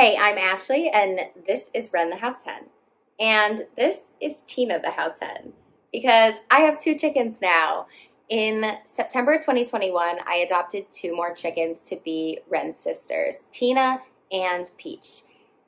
Hey, I'm Ashley, and this is Ren the House Hen. And this is Tina the House Hen because I have two chickens now. In September 2021, I adopted two more chickens to be Ren's sisters, Tina and Peach.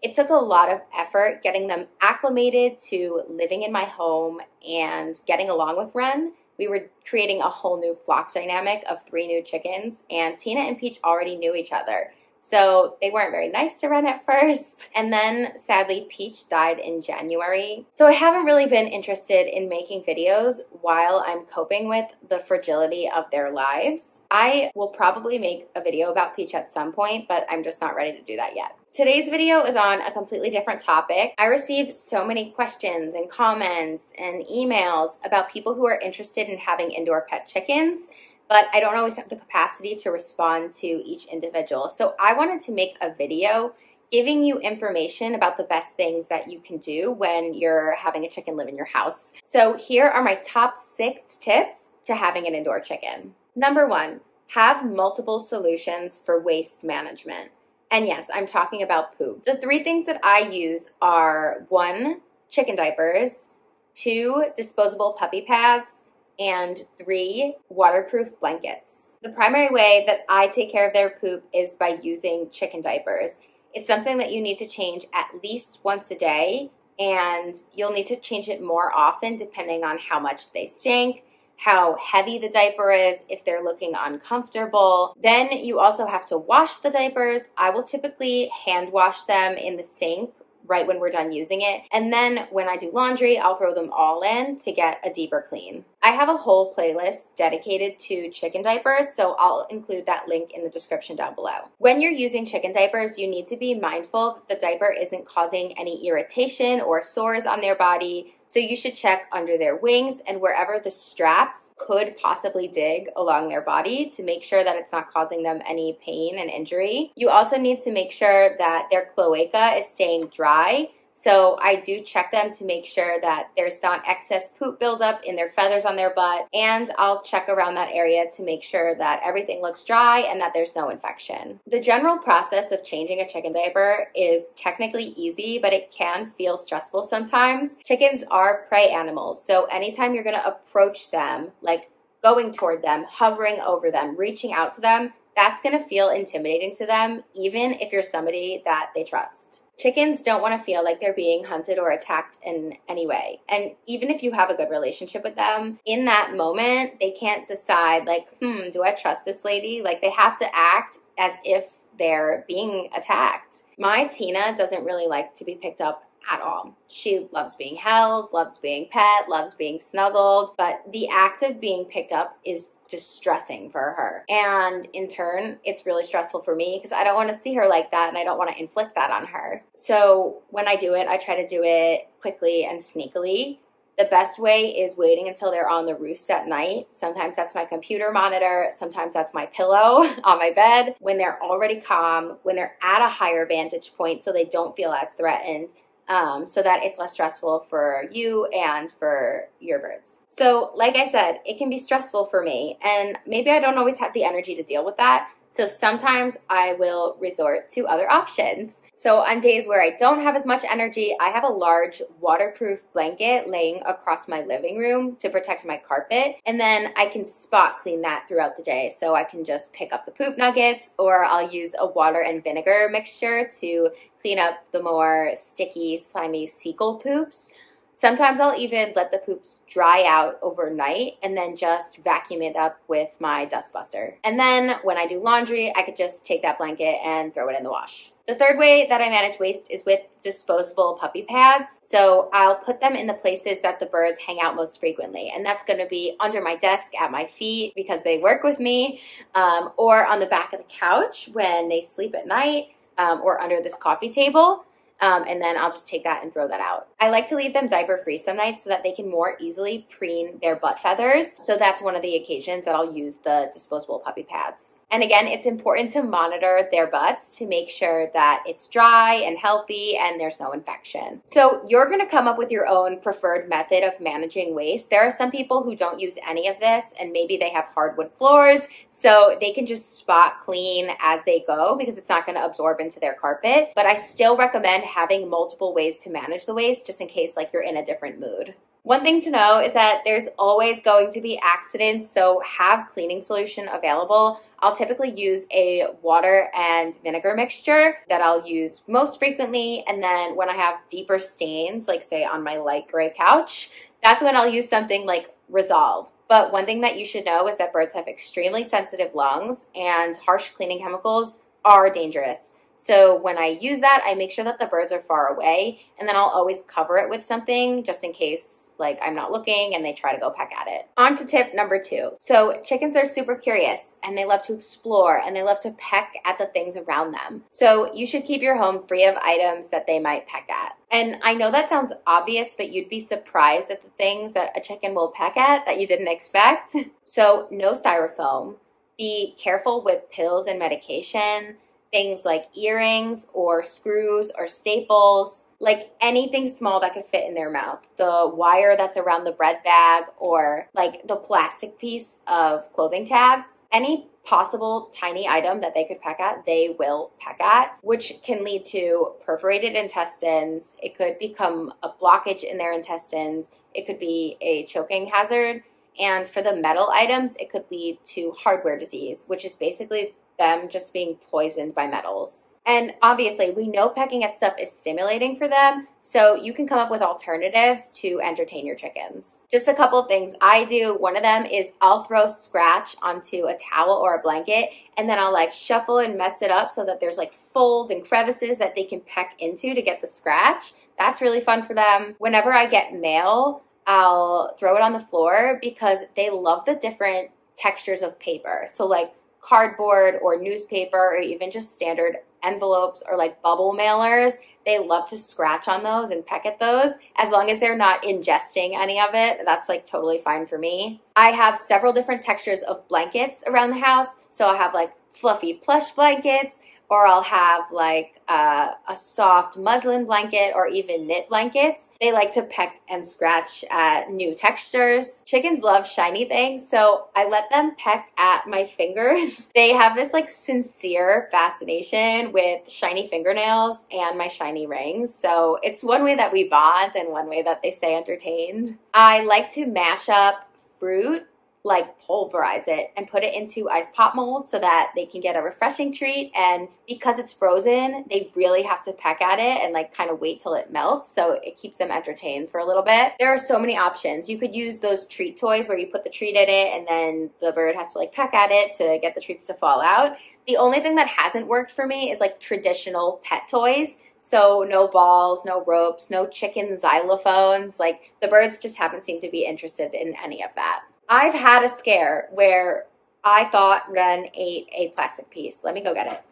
It took a lot of effort getting them acclimated to living in my home and getting along with Ren. We were creating a whole new flock dynamic of three new chickens, and Tina and Peach already knew each other. So they weren't very nice to Ren at first. And then sadly, Peach died in January. So I haven't really been interested in making videos while I'm coping with the fragility of their lives. I will probably make a video about Peach at some point, but I'm just not ready to do that yet. Today's video is on a completely different topic. I received so many questions and comments and emails about people who are interested in having indoor pet chickens but I don't always have the capacity to respond to each individual. So I wanted to make a video giving you information about the best things that you can do when you're having a chicken live in your house. So here are my top six tips to having an indoor chicken. Number one, have multiple solutions for waste management. And yes, I'm talking about poop. The three things that I use are one, chicken diapers, two, disposable puppy pads, and three waterproof blankets. The primary way that I take care of their poop is by using chicken diapers. It's something that you need to change at least once a day, and you'll need to change it more often depending on how much they stink, how heavy the diaper is, if they're looking uncomfortable. Then you also have to wash the diapers. I will typically hand wash them in the sink right when we're done using it. And then when I do laundry, I'll throw them all in to get a deeper clean. I have a whole playlist dedicated to chicken diapers, so I'll include that link in the description down below. When you're using chicken diapers, you need to be mindful that the diaper isn't causing any irritation or sores on their body so you should check under their wings and wherever the straps could possibly dig along their body to make sure that it's not causing them any pain and injury. You also need to make sure that their cloaca is staying dry so I do check them to make sure that there's not excess poop buildup in their feathers on their butt. And I'll check around that area to make sure that everything looks dry and that there's no infection. The general process of changing a chicken diaper is technically easy, but it can feel stressful sometimes. Chickens are prey animals. So anytime you're going to approach them, like going toward them, hovering over them, reaching out to them, that's going to feel intimidating to them, even if you're somebody that they trust. Chickens don't want to feel like they're being hunted or attacked in any way. And even if you have a good relationship with them, in that moment, they can't decide, like, hmm, do I trust this lady? Like, they have to act as if they're being attacked. My Tina doesn't really like to be picked up at all. She loves being held, loves being pet, loves being snuggled, but the act of being picked up is distressing for her. And in turn, it's really stressful for me because I don't want to see her like that and I don't want to inflict that on her. So when I do it, I try to do it quickly and sneakily. The best way is waiting until they're on the roost at night. Sometimes that's my computer monitor, sometimes that's my pillow on my bed. When they're already calm, when they're at a higher vantage point so they don't feel as threatened, um, so that it's less stressful for you and for your birds. So, like I said, it can be stressful for me, and maybe I don't always have the energy to deal with that. So sometimes I will resort to other options. So on days where I don't have as much energy, I have a large waterproof blanket laying across my living room to protect my carpet. And then I can spot clean that throughout the day. So I can just pick up the poop nuggets or I'll use a water and vinegar mixture to clean up the more sticky, slimy cecal poops. Sometimes I'll even let the poops dry out overnight and then just vacuum it up with my dustbuster. And then when I do laundry, I could just take that blanket and throw it in the wash. The third way that I manage waste is with disposable puppy pads. So I'll put them in the places that the birds hang out most frequently. And that's going to be under my desk at my feet because they work with me, um, or on the back of the couch when they sleep at night, um, or under this coffee table. Um, and then I'll just take that and throw that out. I like to leave them diaper free some nights so that they can more easily preen their butt feathers. So that's one of the occasions that I'll use the disposable puppy pads. And again, it's important to monitor their butts to make sure that it's dry and healthy and there's no infection. So you're going to come up with your own preferred method of managing waste. There are some people who don't use any of this and maybe they have hardwood floors, so they can just spot clean as they go because it's not going to absorb into their carpet. But I still recommend having multiple ways to manage the waste just in case like you're in a different mood. One thing to know is that there's always going to be accidents, so have cleaning solution available. I'll typically use a water and vinegar mixture that I'll use most frequently. And then when I have deeper stains, like say on my light gray couch, that's when I'll use something like Resolve. But one thing that you should know is that birds have extremely sensitive lungs and harsh cleaning chemicals are dangerous. So when I use that, I make sure that the birds are far away and then I'll always cover it with something just in case like I'm not looking and they try to go peck at it. On to tip number two. So chickens are super curious and they love to explore and they love to peck at the things around them. So you should keep your home free of items that they might peck at. And I know that sounds obvious, but you'd be surprised at the things that a chicken will peck at that you didn't expect. So no styrofoam. Be careful with pills and medication, things like earrings or screws or staples like anything small that could fit in their mouth. The wire that's around the bread bag or like the plastic piece of clothing tags. Any possible tiny item that they could peck at, they will peck at, which can lead to perforated intestines. It could become a blockage in their intestines. It could be a choking hazard. And for the metal items, it could lead to hardware disease, which is basically them just being poisoned by metals. And obviously, we know pecking at stuff is stimulating for them, so you can come up with alternatives to entertain your chickens. Just a couple of things I do. One of them is I'll throw scratch onto a towel or a blanket, and then I'll like shuffle and mess it up so that there's like folds and crevices that they can peck into to get the scratch. That's really fun for them. Whenever I get mail, I'll throw it on the floor because they love the different textures of paper. So, like, cardboard or newspaper or even just standard envelopes or like bubble mailers, they love to scratch on those and peck at those. As long as they're not ingesting any of it, that's like totally fine for me. I have several different textures of blankets around the house. So I have like fluffy plush blankets or I'll have like uh, a soft muslin blanket or even knit blankets. They like to peck and scratch at new textures. Chickens love shiny things, so I let them peck at my fingers. They have this like sincere fascination with shiny fingernails and my shiny rings. So it's one way that we bond and one way that they stay entertained. I like to mash up fruit like pulverize it and put it into ice pop molds so that they can get a refreshing treat. And because it's frozen, they really have to peck at it and like kind of wait till it melts. So it keeps them entertained for a little bit. There are so many options. You could use those treat toys where you put the treat in it and then the bird has to like peck at it to get the treats to fall out. The only thing that hasn't worked for me is like traditional pet toys. So no balls, no ropes, no chicken xylophones. Like the birds just haven't seemed to be interested in any of that. I've had a scare where I thought Ren ate a plastic piece. Let me go get it.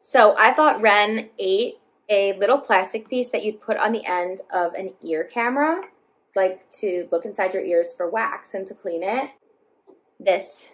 So I thought Ren ate a little plastic piece that you'd put on the end of an ear camera, like to look inside your ears for wax and to clean it. This.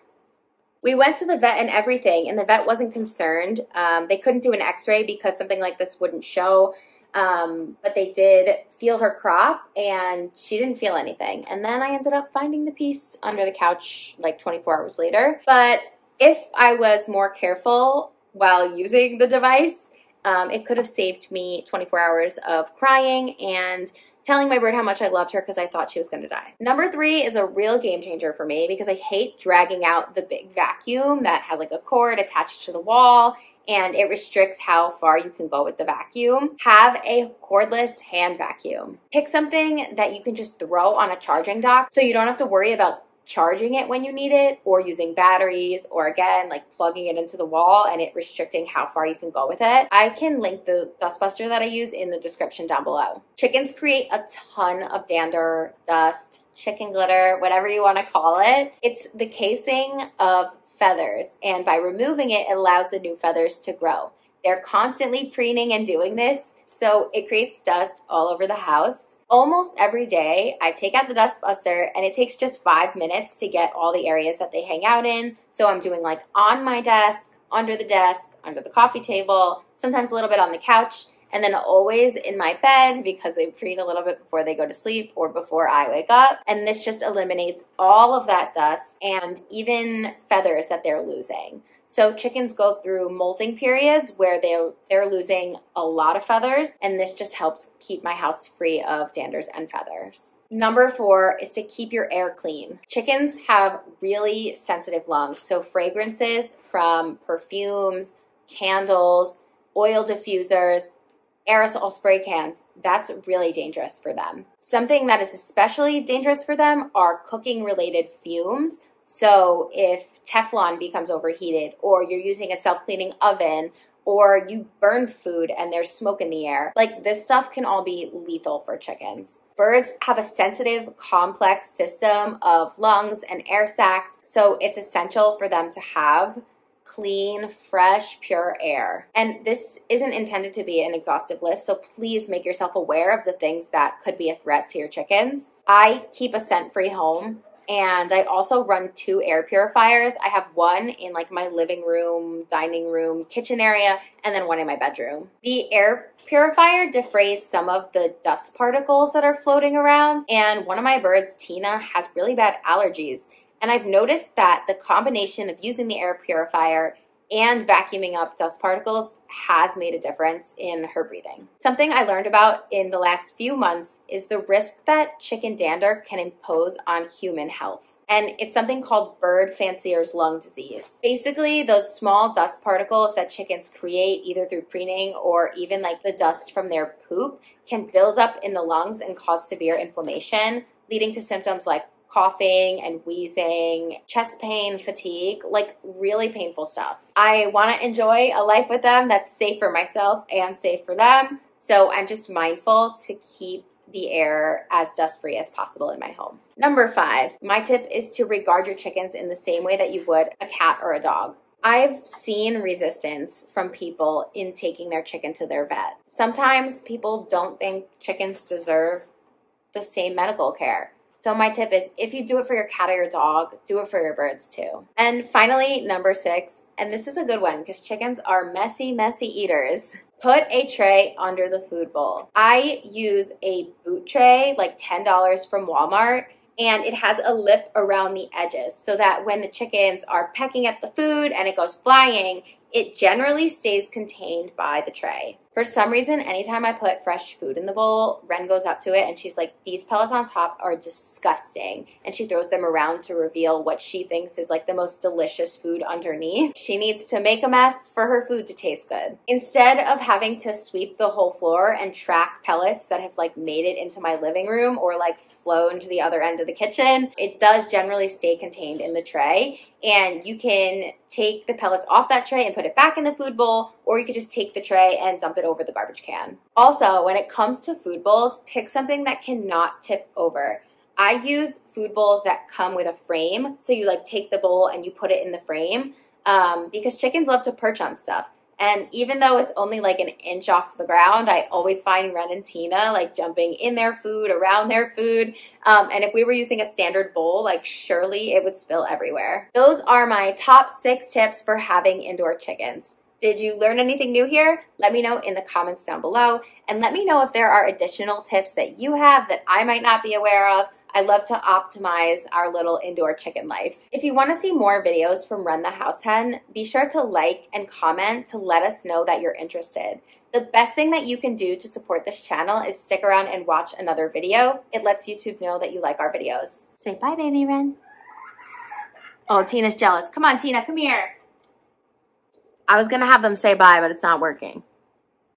We went to the vet and everything, and the vet wasn't concerned. Um, they couldn't do an x ray because something like this wouldn't show. Um, but they did feel her crop and she didn't feel anything. And then I ended up finding the piece under the couch like 24 hours later. But if I was more careful while using the device, um, it could have saved me 24 hours of crying and telling my bird how much I loved her because I thought she was going to die. Number three is a real game changer for me because I hate dragging out the big vacuum that has like a cord attached to the wall and it restricts how far you can go with the vacuum. Have a cordless hand vacuum. Pick something that you can just throw on a charging dock so you don't have to worry about charging it when you need it or using batteries or again like plugging it into the wall and it restricting how far you can go with it. I can link the dustbuster that I use in the description down below. Chickens create a ton of dander, dust, chicken glitter, whatever you want to call it. It's the casing of feathers, and by removing it, it allows the new feathers to grow. They're constantly preening and doing this, so it creates dust all over the house. Almost every day, I take out the dust buster and it takes just five minutes to get all the areas that they hang out in. So I'm doing like on my desk, under the desk, under the coffee table, sometimes a little bit on the couch, and then always in my bed because they preen a little bit before they go to sleep or before I wake up. And this just eliminates all of that dust and even feathers that they're losing. So chickens go through molting periods where they they're losing a lot of feathers and this just helps keep my house free of danders and feathers. Number 4 is to keep your air clean. Chickens have really sensitive lungs, so fragrances from perfumes, candles, oil diffusers, aerosol spray cans, that's really dangerous for them. Something that is especially dangerous for them are cooking related fumes. So if Teflon becomes overheated, or you're using a self cleaning oven, or you burn food and there's smoke in the air. Like this stuff can all be lethal for chickens. Birds have a sensitive, complex system of lungs and air sacs, so it's essential for them to have clean, fresh, pure air. And this isn't intended to be an exhaustive list, so please make yourself aware of the things that could be a threat to your chickens. I keep a scent free home and I also run two air purifiers. I have one in like my living room, dining room, kitchen area, and then one in my bedroom. The air purifier defrays some of the dust particles that are floating around, and one of my birds, Tina, has really bad allergies. And I've noticed that the combination of using the air purifier and vacuuming up dust particles has made a difference in her breathing. Something I learned about in the last few months is the risk that chicken dander can impose on human health. And it's something called bird fancier's lung disease. Basically, those small dust particles that chickens create either through preening or even like the dust from their poop can build up in the lungs and cause severe inflammation, leading to symptoms like coughing and wheezing, chest pain, fatigue, like really painful stuff. I want to enjoy a life with them that's safe for myself and safe for them. So I'm just mindful to keep the air as dust free as possible in my home. Number five, my tip is to regard your chickens in the same way that you would a cat or a dog. I've seen resistance from people in taking their chicken to their vet. Sometimes people don't think chickens deserve the same medical care. So my tip is if you do it for your cat or your dog, do it for your birds too. And finally, number six, and this is a good one because chickens are messy, messy eaters. Put a tray under the food bowl. I use a boot tray, like $10 from Walmart, and it has a lip around the edges so that when the chickens are pecking at the food and it goes flying, it generally stays contained by the tray. For some reason, anytime I put fresh food in the bowl, Ren goes up to it and she's like, These pellets on top are disgusting. And she throws them around to reveal what she thinks is like the most delicious food underneath. She needs to make a mess for her food to taste good. Instead of having to sweep the whole floor and track pellets that have like made it into my living room or like flown to the other end of the kitchen, it does generally stay contained in the tray and you can take the pellets off that tray and put it back in the food bowl, or you could just take the tray and dump it over the garbage can. Also, when it comes to food bowls, pick something that cannot tip over. I use food bowls that come with a frame, so you like take the bowl and you put it in the frame um, because chickens love to perch on stuff. And even though it's only like an inch off the ground, I always find Ren and Tina like jumping in their food, around their food. Um, and if we were using a standard bowl, like surely it would spill everywhere. Those are my top six tips for having indoor chickens. Did you learn anything new here? Let me know in the comments down below. And let me know if there are additional tips that you have that I might not be aware of I love to optimize our little indoor chicken life. If you want to see more videos from Ren the House Hen, be sure to like and comment to let us know that you're interested. The best thing that you can do to support this channel is stick around and watch another video. It lets YouTube know that you like our videos. Say bye, baby Ren. Oh, Tina's jealous. Come on, Tina, come here. I was going to have them say bye, but it's not working.